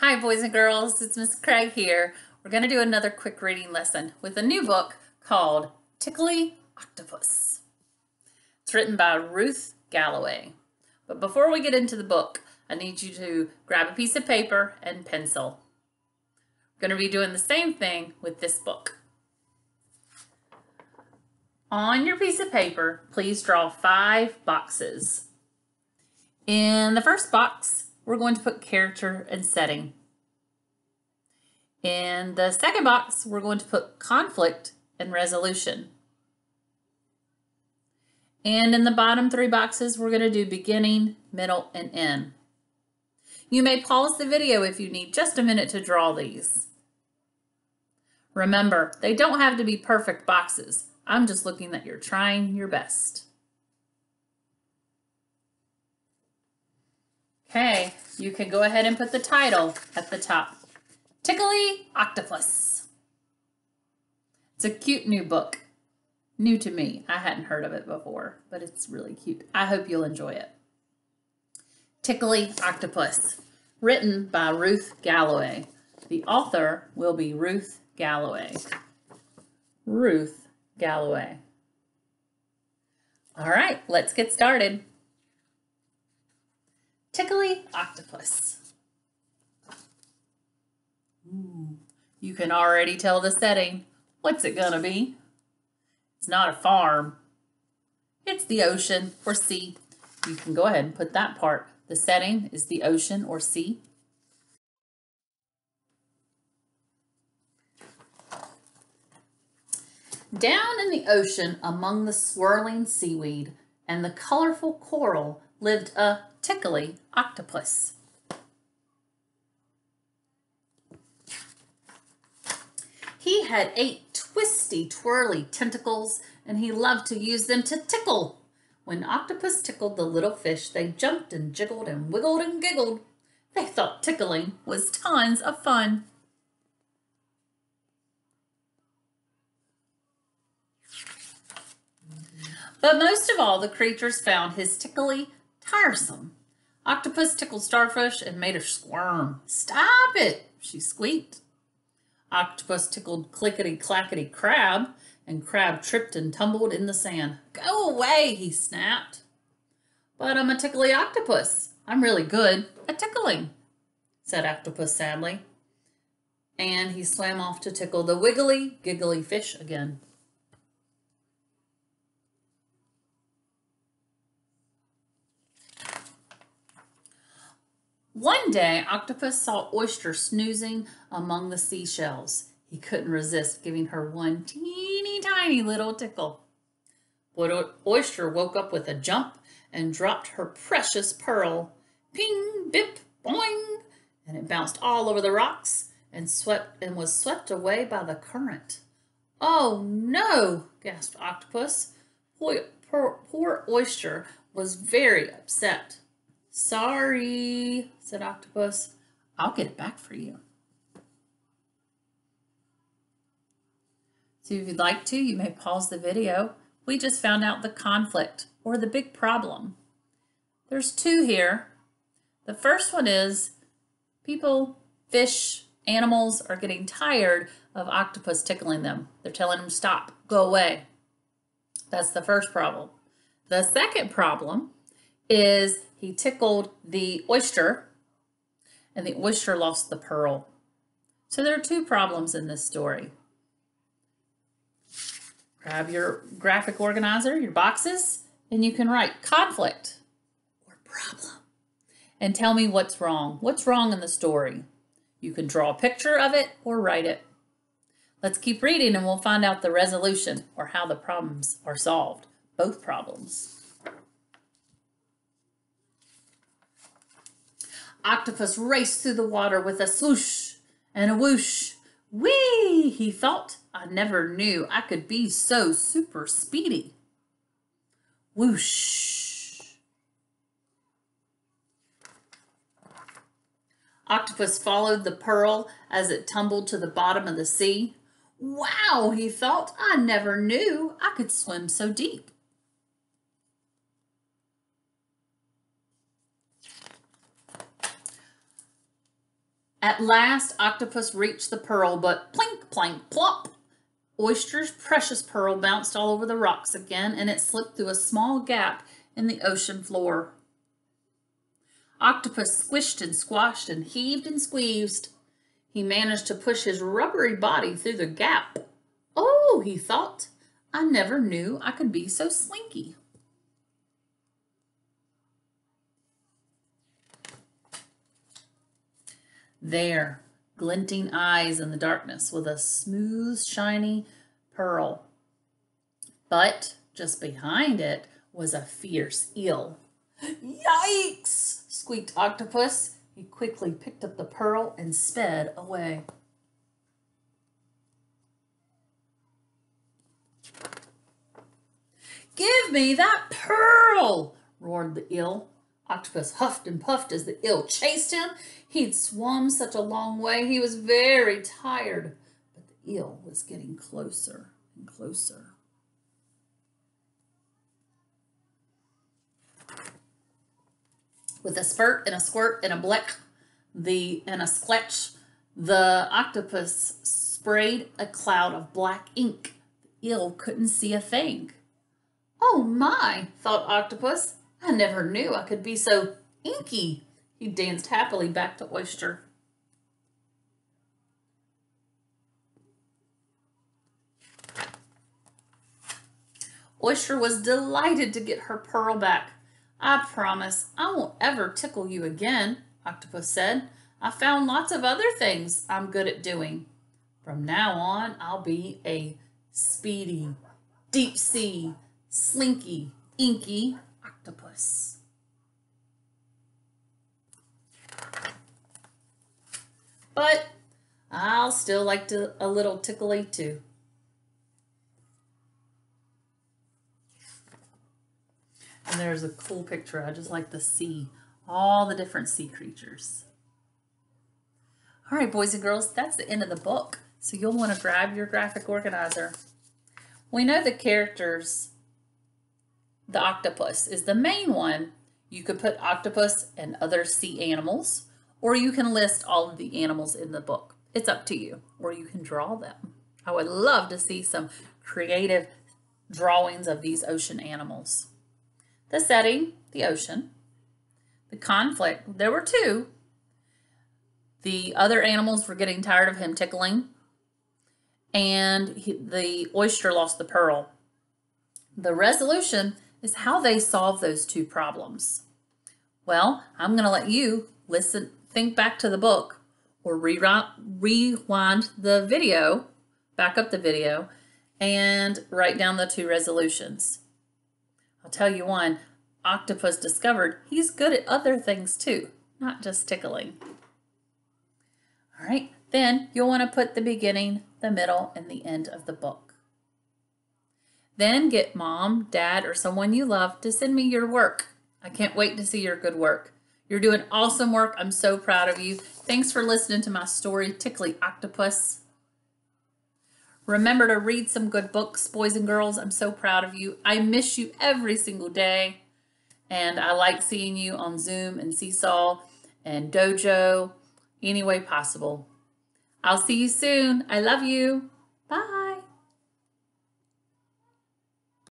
Hi boys and girls, it's Miss Craig here. We're going to do another quick reading lesson with a new book called Tickly Octopus. It's written by Ruth Galloway. But before we get into the book, I need you to grab a piece of paper and pencil. We're going to be doing the same thing with this book. On your piece of paper, please draw five boxes. In the first box, we're going to put character and setting. In the second box, we're going to put conflict and resolution. And in the bottom three boxes, we're going to do beginning, middle, and end. You may pause the video if you need just a minute to draw these. Remember, they don't have to be perfect boxes. I'm just looking that you're trying your best. Okay, you can go ahead and put the title at the top. Tickly Octopus. It's a cute new book. New to me. I hadn't heard of it before, but it's really cute. I hope you'll enjoy it. Tickly Octopus, written by Ruth Galloway. The author will be Ruth Galloway. Ruth Galloway. All right, let's get started. Tickly octopus. You can already tell the setting. What's it gonna be? It's not a farm. It's the ocean or sea. You can go ahead and put that part. The setting is the ocean or sea. Down in the ocean among the swirling seaweed and the colorful coral lived a tickly octopus. He had eight twisty, twirly tentacles, and he loved to use them to tickle. When octopus tickled the little fish, they jumped and jiggled and wiggled and giggled. They thought tickling was tons of fun. But most of all, the creatures found his tickly tiresome. Octopus tickled Starfish and made her squirm. Stop it, she squeaked. Octopus tickled Clickety Clackety Crab, and Crab tripped and tumbled in the sand. Go away, he snapped. But I'm a tickly octopus. I'm really good at tickling, said Octopus sadly. And he swam off to tickle the wiggly, giggly fish again. One day, Octopus saw Oyster snoozing among the seashells. He couldn't resist giving her one teeny tiny little tickle. But Oyster woke up with a jump and dropped her precious pearl. Ping, bip, boing, and it bounced all over the rocks and swept and was swept away by the current. Oh no, gasped Octopus. Poor, poor, poor Oyster was very upset. Sorry, said Octopus. I'll get it back for you. So if you'd like to, you may pause the video. We just found out the conflict or the big problem. There's two here. The first one is people, fish, animals are getting tired of octopus tickling them. They're telling them, stop, go away. That's the first problem. The second problem is he tickled the oyster and the oyster lost the pearl. So there are two problems in this story. Grab your graphic organizer, your boxes, and you can write conflict or problem and tell me what's wrong. What's wrong in the story? You can draw a picture of it or write it. Let's keep reading and we'll find out the resolution or how the problems are solved, both problems. Octopus raced through the water with a swoosh and a whoosh. Whee! He thought, I never knew I could be so super speedy. Whoosh! Octopus followed the pearl as it tumbled to the bottom of the sea. Wow, he thought, I never knew I could swim so deep. At last, Octopus reached the pearl, but plink, plank, plop! Oyster's precious pearl bounced all over the rocks again, and it slipped through a small gap in the ocean floor. Octopus squished and squashed and heaved and squeezed. He managed to push his rubbery body through the gap. Oh, he thought, I never knew I could be so slinky. There, glinting eyes in the darkness with a smooth, shiny pearl. But just behind it was a fierce eel. Yikes! squeaked Octopus. He quickly picked up the pearl and sped away. Give me that pearl! roared the eel. Octopus huffed and puffed as the eel chased him. He'd swum such a long way he was very tired, but the eel was getting closer and closer. With a spurt and a squirt and a blick, the and a skletch, the octopus sprayed a cloud of black ink. The eel couldn't see a thing. Oh my, thought Octopus. I never knew I could be so inky. He danced happily back to Oyster. Oyster was delighted to get her pearl back. I promise I won't ever tickle you again, Octopus said. I found lots of other things I'm good at doing. From now on, I'll be a speedy, deep sea, slinky, inky octopus. But I'll still like to, a little tickly too. And there's a cool picture. I just like to see all the different sea creatures. All right, boys and girls, that's the end of the book. So you'll want to grab your graphic organizer. We know the characters, the octopus is the main one. You could put octopus and other sea animals, or you can list all of the animals in the book. It's up to you, or you can draw them. I would love to see some creative drawings of these ocean animals. The setting, the ocean. The conflict, there were two. The other animals were getting tired of him tickling, and he, the oyster lost the pearl. The resolution is how they solve those two problems. Well, I'm going to let you listen, think back to the book or rewind, the video, back up the video, and write down the two resolutions. I'll tell you one, Octopus discovered he's good at other things too, not just tickling. All right, then you'll want to put the beginning, the middle, and the end of the book. Then get mom, dad, or someone you love to send me your work. I can't wait to see your good work. You're doing awesome work. I'm so proud of you. Thanks for listening to my story, Tickly Octopus. Remember to read some good books, boys and girls. I'm so proud of you. I miss you every single day. And I like seeing you on Zoom and Seesaw and Dojo any way possible. I'll see you soon. I love you. Bye.